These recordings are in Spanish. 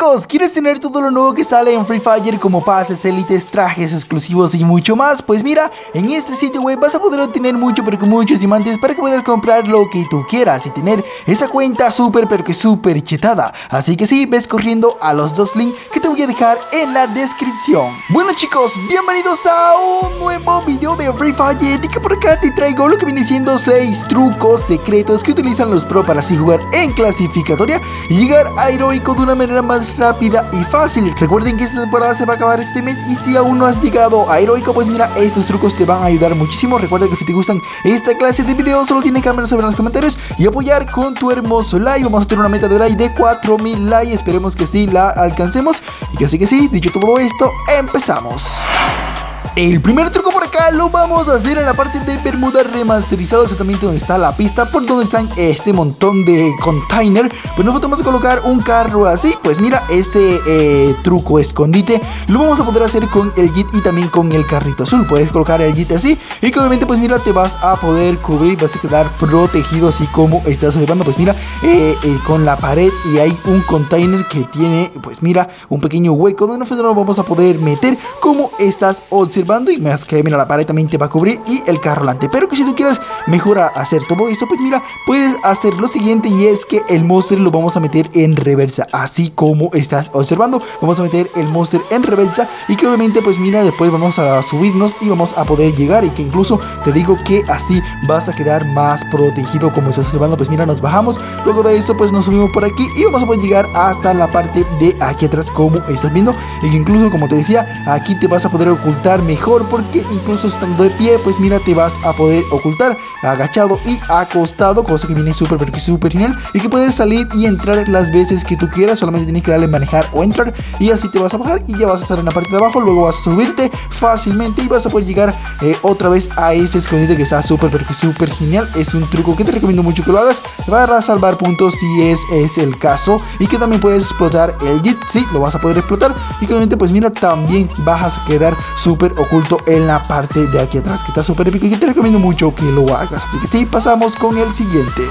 chicos, ¿quieres tener todo lo nuevo que sale en Free Fire como pases, élites, trajes exclusivos y mucho más? Pues mira, en este sitio web vas a poder obtener mucho pero con muchos diamantes para que puedas comprar lo que tú quieras y tener esa cuenta súper pero que súper chetada. Así que sí, ves corriendo a los dos links que te voy a dejar en la descripción. Bueno chicos, bienvenidos a un nuevo video de Free Fire y que por acá te traigo lo que viene siendo 6 trucos secretos que utilizan los pro para así jugar en clasificatoria y llegar a heroico de una manera más rápida y fácil. Recuerden que esta temporada se va a acabar este mes y si aún no has llegado a heroico, pues mira, estos trucos te van a ayudar muchísimo. Recuerda que si te gustan esta clase de videos, solo tienes que saber en los comentarios y apoyar con tu hermoso like. Vamos a tener una meta de like de 4000 likes. Esperemos que sí la alcancemos. Y así que sí, dicho todo esto, empezamos. El primer truco por lo vamos a hacer en la parte de Bermuda remasterizado, exactamente donde está la pista, por donde están este montón de container. Pues nosotros vamos a colocar un carro así, pues mira, este eh, truco escondite lo vamos a poder hacer con el JIT y también con el carrito azul. Puedes colocar el JIT así y que obviamente pues mira te vas a poder cubrir, vas a quedar protegido así como estás observando. Pues mira, eh, eh, con la pared y hay un container que tiene pues mira un pequeño hueco donde nosotros nos vamos a poder meter como estás observando y más que mira la pared también te va a cubrir y el carro delante pero que si tú quieres mejorar hacer todo esto pues mira puedes hacer lo siguiente y es que el monster lo vamos a meter en reversa. Así como estás observando vamos a meter el monster en reversa y que obviamente pues mira después vamos a subirnos y vamos a poder llegar y que incluso te digo que así vas a quedar más protegido como estás observando. Pues mira nos bajamos luego de esto pues nos subimos por aquí y vamos a poder llegar hasta la parte de aquí atrás como estás viendo. Y que incluso como te decía aquí te vas a poder ocultar mejor porque incluso estando de pie, pues mira, te vas a poder ocultar agachado y acostado, cosa que viene súper, súper genial y que puedes salir y entrar las veces que tú quieras, solamente tienes que darle manejar o entrar y así te vas a bajar y ya vas a estar en la parte de abajo, luego vas a subirte fácilmente y vas a poder llegar eh, otra vez a ese escondite que está súper, súper genial, es un truco que te recomiendo mucho que lo hagas para salvar puntos si es, es el caso y que también puedes explotar el JIT, sí, lo vas a poder explotar y que obviamente pues mira, también vas a quedar súper oculto en la parte de aquí atrás que está súper épico y te recomiendo mucho que lo hagas. Así que sí, pasamos con el siguiente.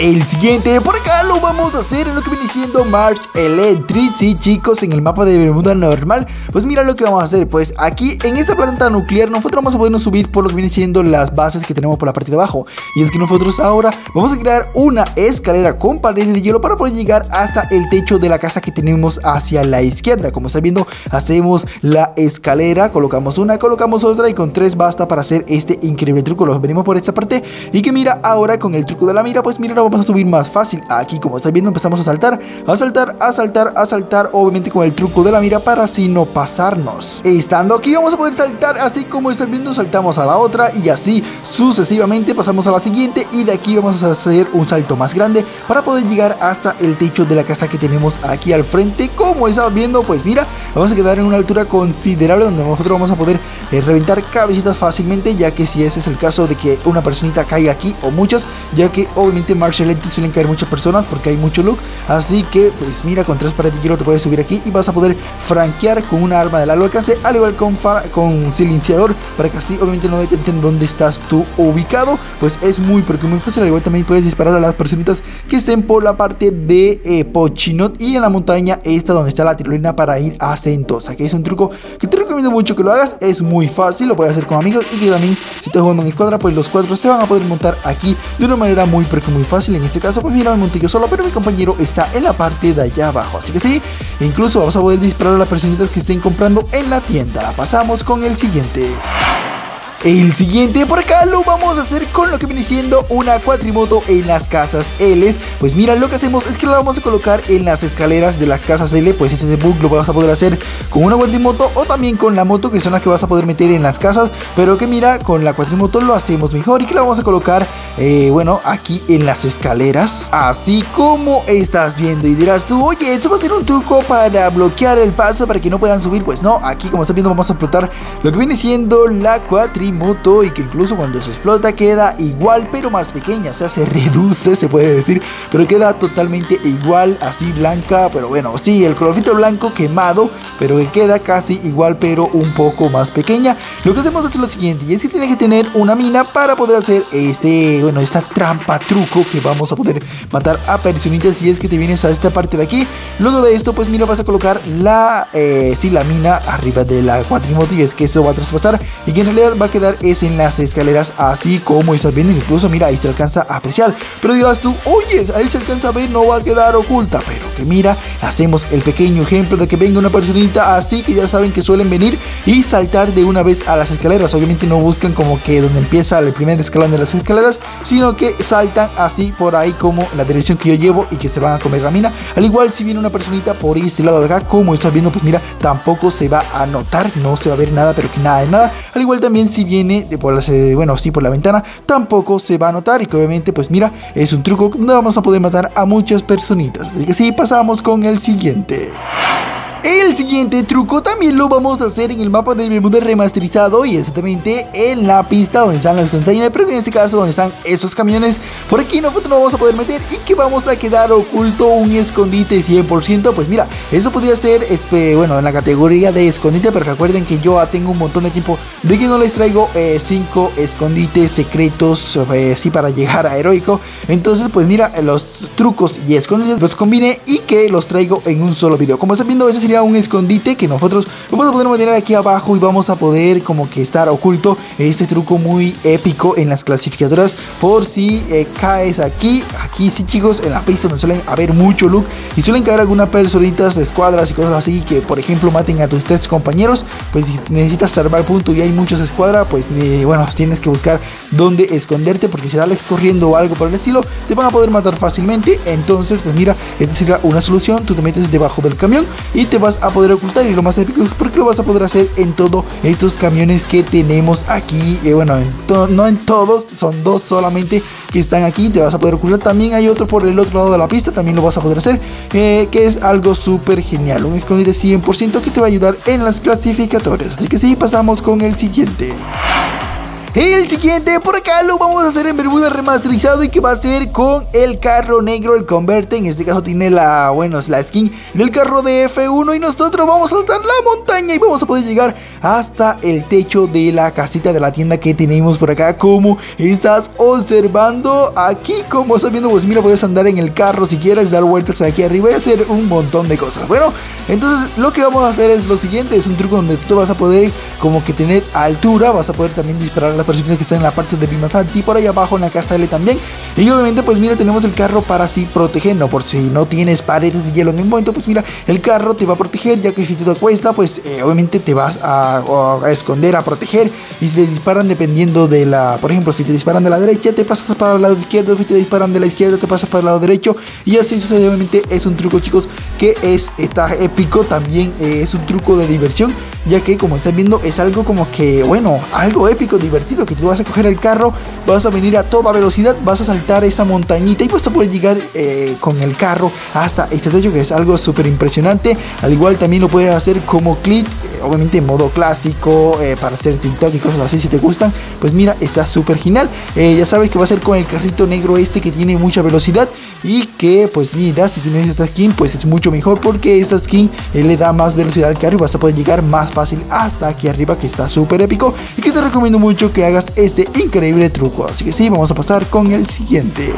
El siguiente, por acá lo vamos a hacer en lo que viene siendo March Electric Sí chicos, en el mapa de Bermuda normal. Pues mira lo que vamos a hacer, pues aquí en esta planta nuclear Nosotros vamos a podernos subir por lo que viene siendo las bases que tenemos por la parte de abajo. Y es que nosotros ahora vamos a crear una escalera con paredes de hielo Para poder llegar hasta el techo de la casa que tenemos hacia la izquierda. Como están viendo, hacemos la escalera Colocamos una, colocamos otra y con tres basta para hacer este increíble truco. Los venimos por esta parte. Y que mira, ahora con el truco de la mira, pues mira, vamos a subir más fácil. Aquí, como están viendo, empezamos a saltar, a saltar, a saltar, a saltar, obviamente con el truco de la mira para así no pasarnos. Estando aquí, vamos a poder saltar, así como están viendo, saltamos a la otra y así sucesivamente pasamos a la siguiente y de aquí vamos a hacer un salto más grande para poder llegar hasta el techo de la casa que tenemos aquí al frente. Como están viendo, pues mira, vamos a quedar en una altura considerable donde nosotros vamos a poder eh, reventar cabecitas fácilmente, ya que si ese es el caso de que una personita caiga aquí o muchas, ya que obviamente Marshall suelen caer muchas personas porque hay mucho look. Así que, pues mira, con tres paredes de te puedes subir aquí y vas a poder franquear con una arma de largo alcance, al igual con, con silenciador, para que así obviamente no detecten dónde estás tú ubicado. Pues es muy, porque muy fácil. Al igual también puedes disparar a las personitas que estén por la parte de eh, Pochinot y en la montaña esta donde está la tirolina para ir a Sentosa, que es un truco que te recomiendo mucho que lo hagas. Es muy fácil, lo puedes hacer con amigos y que también si estás jugando en escuadra, pues los cuatro se van a poder montar aquí de una manera muy, pero muy fácil en este caso pues mira me monté solo pero mi compañero está en la parte de allá abajo así que sí incluso vamos a poder disparar a las personitas que estén comprando en la tienda pasamos con el siguiente el siguiente por acá lo vamos a hacer con lo que viene siendo una cuatrimoto en las casas L. Pues mira, lo que hacemos es que la vamos a colocar en las escaleras de las casas L. Pues este bug lo vas a poder hacer con una cuatrimoto o también con la moto, que son las que vas a poder meter en las casas. Pero que mira, con la cuatrimoto lo hacemos mejor y que la vamos a colocar, eh, bueno, aquí en las escaleras. Así como estás viendo y dirás tú, oye, esto va a ser un truco para bloquear el paso para que no puedan subir. Pues no, aquí como estás viendo vamos a explotar lo que viene siendo la cuatrimoto moto y que incluso cuando se explota queda igual pero más pequeña, o sea, se reduce, se puede decir, pero queda totalmente igual, así blanca, pero bueno, sí, el colorcito blanco quemado, pero que queda casi igual pero un poco más pequeña. Lo que hacemos es lo siguiente, y es que tiene que tener una mina para poder hacer este, bueno, esta trampa truco que vamos a poder matar a personitas si es que te vienes a esta parte de aquí. Luego de esto, pues mira, vas a colocar la, eh, sí, la mina arriba de la cuatrimoto y es que esto va a traspasar y que en realidad va a quedar es en las escaleras así como estás viendo. Incluso mira, ahí se alcanza a apreciar. Pero dirás tú, oye, ahí se alcanza a ver, no va a quedar oculta. Pero que mira, hacemos el pequeño ejemplo de que venga una personita así que ya saben que suelen venir y saltar de una vez a las escaleras. Obviamente no buscan como que donde empieza el primer escalón de las escaleras, sino que saltan así por ahí como la dirección que yo llevo y que se van a comer la mina. Al igual si viene una personita por este lado de acá, como estás viendo, pues mira, tampoco se va a notar, no se va a ver nada, pero que nada de nada. Al igual también si viene de por las, eh, bueno, sí por la ventana, tampoco se va a notar y que obviamente pues mira, es un truco donde vamos a poder matar a muchas personitas. Así que sí, pasamos con el siguiente. El siguiente truco también lo vamos a hacer en el mapa del Bermuda remasterizado y exactamente en la pista donde están los containers, pero en este caso donde están esos camiones. Por aquí nosotros no vamos a poder meter y que vamos a quedar oculto un escondite 100%. Pues mira, eso podría ser, este, bueno, en la categoría de escondite, pero recuerden que yo tengo un montón de tiempo de que no les traigo 5 eh, escondites secretos eh, así para llegar a heroico. Entonces, pues mira, los trucos y escondites los combine y que los traigo en un solo video. Como están viendo, ese un escondite que nosotros vamos a poder mantener aquí abajo y vamos a poder como que estar oculto este truco muy épico en las clasificadoras por si eh, caes aquí. Aquí sí chicos en la pista donde suelen haber mucho look y suelen caer algunas personitas de escuadras y cosas así que por ejemplo maten a tus tres compañeros pues si necesitas salvar punto y hay muchas escuadras pues eh, bueno tienes que buscar dónde esconderte porque si sales corriendo o algo por el estilo te van a poder matar fácilmente. Entonces pues mira esta sería una solución. Tú te metes debajo del camión y te vas a poder ocultar y lo más épico es porque lo vas a poder hacer en todos estos camiones que tenemos aquí. Eh, bueno no en todos son dos solamente que están aquí te vas a poder ocultar. También hay otro por el otro lado de la pista también lo vas a poder hacer eh, que es algo súper genial un escondite 100% que te va a ayudar en las clasificatorias. Así que sí pasamos con el siguiente el siguiente por acá lo vamos a hacer en Bermuda remasterizado y que va a ser con el carro negro, el Converte. En este caso tiene la, bueno, es la skin del carro de F1 y nosotros vamos a saltar la montaña y vamos a poder llegar hasta el techo de la casita de la tienda que tenemos por acá. Como estás observando aquí, como estás viendo, pues mira, puedes andar en el carro si quieres dar vueltas aquí arriba y hacer un montón de cosas. Bueno, entonces lo que vamos a hacer es lo siguiente, es un truco donde tú vas a poder como que tener altura, vas a poder también disparar las personas que están en la parte de y por ahí abajo en la casa L también. Y obviamente pues mira, tenemos el carro para así protegernos, por si no tienes paredes de hielo en el momento, pues mira, el carro te va a proteger, ya que si te cuesta, pues eh, obviamente te vas a, a, esconder, a proteger. Y si te disparan dependiendo de la, por ejemplo, si te disparan de la derecha, te pasas para el lado izquierdo, si te disparan de la izquierda, te pasas para el lado derecho. Y así sucede, obviamente es un truco chicos que es, está épico, también eh, es un truco de diversión ya que como están viendo es algo como que, bueno, algo épico, divertido, que tú vas a coger el carro, vas a venir a toda velocidad, vas a saltar esa montañita y vas a poder llegar eh, con el carro hasta este techo que es algo súper impresionante, al igual también lo puedes hacer como clip, eh, obviamente en modo clásico, eh, para hacer TikTok y cosas así si te gustan, pues mira, está súper genial, ya sabes que va a ser con el carrito negro este que tiene mucha velocidad y que pues mira, si tienes esta skin pues es mucho mejor porque esta skin le da más velocidad al carro y vas a poder llegar más fácil hasta aquí arriba que está súper épico y que te recomiendo mucho que hagas este increíble truco. Así que sí, vamos a pasar con el siguiente.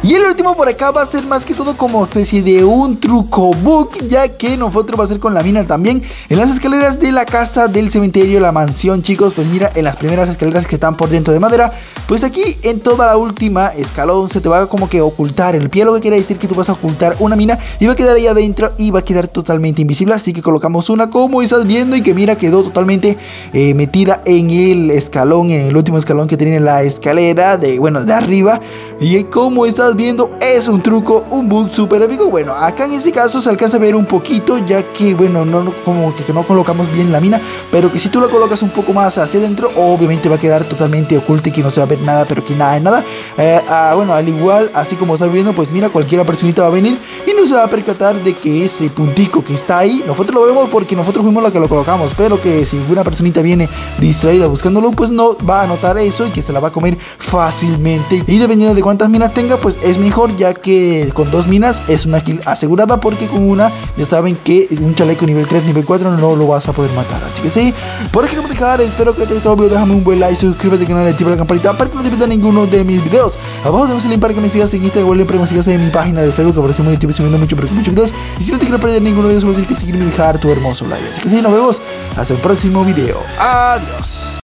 Y el último por acá va a ser más que todo como especie de un truco book, ya que nosotros va a ser con la mina también en las escaleras de la casa del cementerio, la mansión, chicos. Pues mira, en las primeras escaleras que están por dentro de madera, pues aquí en toda la última escalón se te va como que ocultar el pie, lo que quiere decir que tú vas a ocultar una mina y va a quedar ahí adentro y va a quedar totalmente invisible. Así que colocamos una como estás viendo y que mira quedó totalmente eh, metida en el escalón, en el último escalón que tiene la escalera de, bueno, de arriba. Y como estás viendo es un truco, un bug súper épico. Bueno, acá en este caso se alcanza a ver un poquito, ya que, bueno, no como que no colocamos bien la mina, pero que si tú la colocas un poco más hacia adentro, obviamente va a quedar totalmente oculta y que no se va a ver nada, pero que nada de nada. Eh, ah, bueno, al igual, así como estás viendo, pues mira, cualquier personita va a venir y no se va a percatar de que ese puntico que está ahí, nosotros lo vemos porque nosotros fuimos los que lo colocamos, pero que si una personita viene distraída buscándolo, pues no va a notar eso y que se la va a comer fácilmente. Y dependiendo de cuántas minas tenga, pues es mejor ya que con dos minas es una kill asegurada porque con una ya saben que un chaleco nivel 3, nivel 4 no lo vas a poder matar. Así que sí, por aquí no me dejar, espero que te haya gustado el video, déjame un buen like, suscríbete al canal, activa la campanita para que no te pierdas ninguno de mis videos. Abajo tenemos el link para que me sigas en Instagram, igual que me sigas en mi página de Facebook, que aparece muy activo subiendo mucho, pero muchos videos. Y si no te quiero perder ninguno de ellos, solo tienes que seguirme y dejar tu hermoso like. Así que sí, nos vemos hasta el próximo video. Adiós.